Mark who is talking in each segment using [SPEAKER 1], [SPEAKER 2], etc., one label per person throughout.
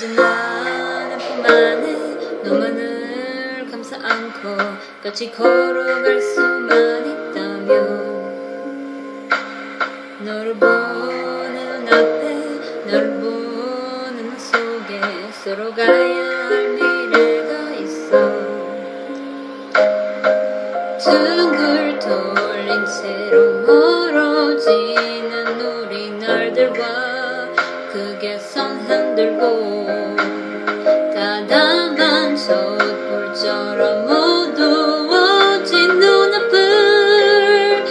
[SPEAKER 1] 단순한 픔만은 너만을 감싸 안고 같이 걸어갈 수만 있다면 너를 보는 앞에 너를 보는 속에 서로 가야 할 미래가 있어. 둥글 돌린 채로 멀어지는 우리 날들과 크게 손 흔들고 다담한 촛불처럼 어두워진 눈앞을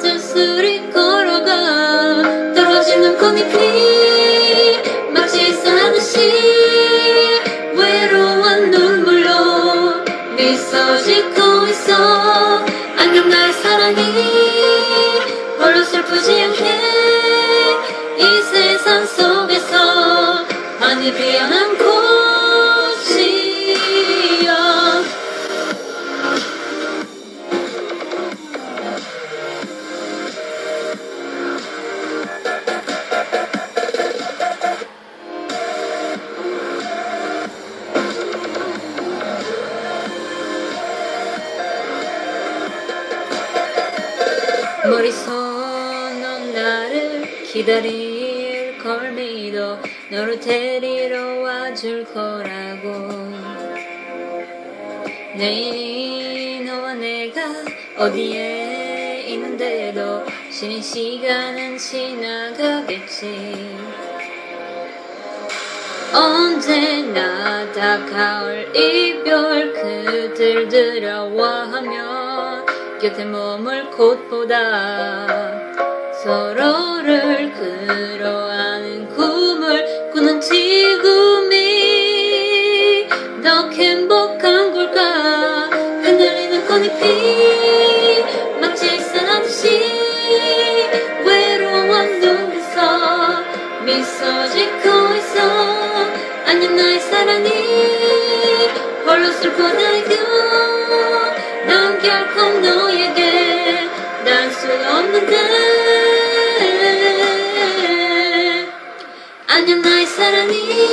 [SPEAKER 1] 쓸쓸히 걸어가 떨어지는 꽃잎이 마치 싸듯이 외로운 눈물로 미소 짓고 있어. 안녕 나의 사랑이 홀로 슬프지 않게 이 세상 속에서 꽃이야 머리손은 나를 믿어 너를 데리러 와줄 거라고. 내일이 너와 내가 어디에 있는데도 쉬는 시간은 지나가겠지. 언제나 다가올 이별 그들 두려워하며 곁에 머물 곳보다 서로를 끌어 이 마치 싸듯이 외로운 눈에서 미소 짓고 있어. 안녕 나의 사랑이 홀로 슬퍼다니까 넌 결코 너에게 닿을 수 없는데. 안녕 나의 사랑이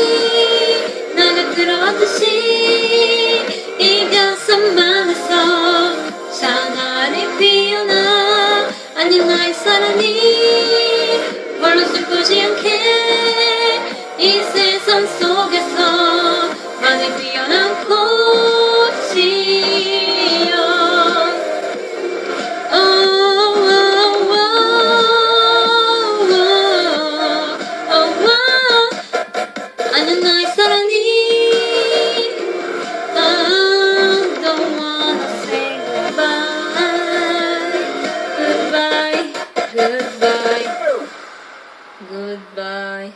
[SPEAKER 1] 나의 사랑이 홀로 슬프지 않게 Goodbye. Goodbye.